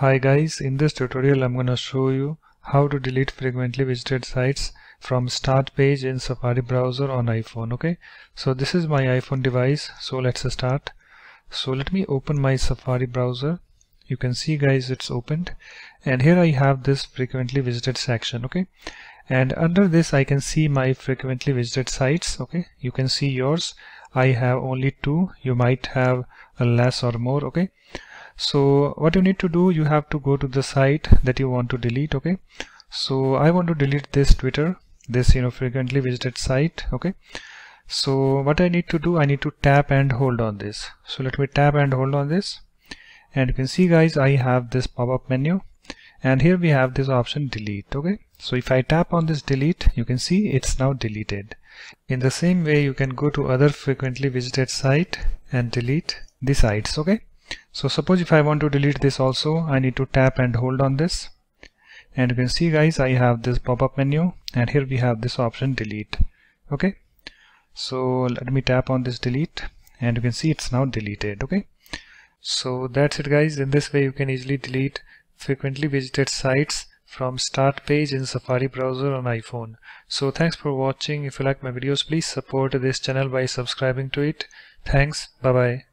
Hi guys, in this tutorial I'm gonna show you how to delete frequently visited sites from start page in Safari browser on iPhone okay? So this is my iPhone device so let's start. So let me open my Safari browser. You can see guys it's opened. And here I have this frequently visited section okay? And under this I can see my frequently visited sites okay? You can see yours. I have only two. You might have less or more okay so what you need to do you have to go to the site that you want to delete okay? So I want to delete this Twitter this you know frequently visited site okay? So what I need to do I need to tap and hold on this. So let me tap and hold on this. And you can see guys I have this pop-up menu. And here we have this option delete okay? So if I tap on this delete you can see it's now deleted. In the same way you can go to other frequently visited site and delete the sites okay so suppose if I want to delete this also I need to tap and hold on this and you can see guys I have this pop-up menu and here we have this option delete okay so let me tap on this delete and you can see it's now deleted okay so that's it guys in this way you can easily delete frequently visited sites from start page in Safari browser on iPhone. So thanks for watching. If you like my videos, please support this channel by subscribing to it. Thanks. Bye bye.